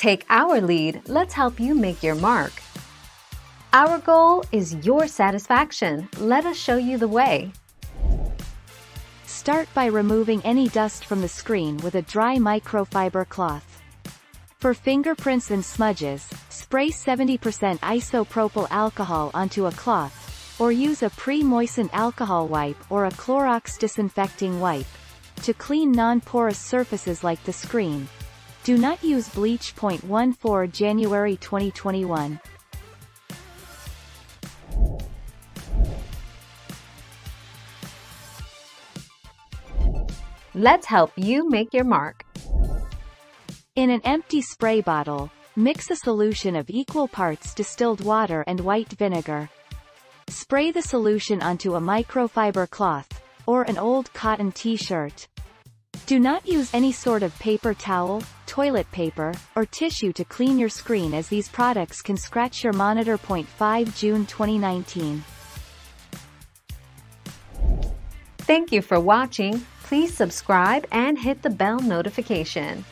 Take our lead, let's help you make your mark. Our goal is your satisfaction. Let us show you the way. Start by removing any dust from the screen with a dry microfiber cloth. For fingerprints and smudges, spray 70% isopropyl alcohol onto a cloth, or use a pre-moistened alcohol wipe or a Clorox disinfecting wipe. To clean non-porous surfaces like the screen, do not use bleach. 14 January 2021. Let's help you make your mark. In an empty spray bottle, mix a solution of equal parts distilled water and white vinegar. Spray the solution onto a microfiber cloth, or an old cotton t-shirt. Do not use any sort of paper towel, toilet paper, or tissue to clean your screen as these products can scratch your monitor. 5 June 2019. Thank you for watching. Please subscribe and hit the bell notification.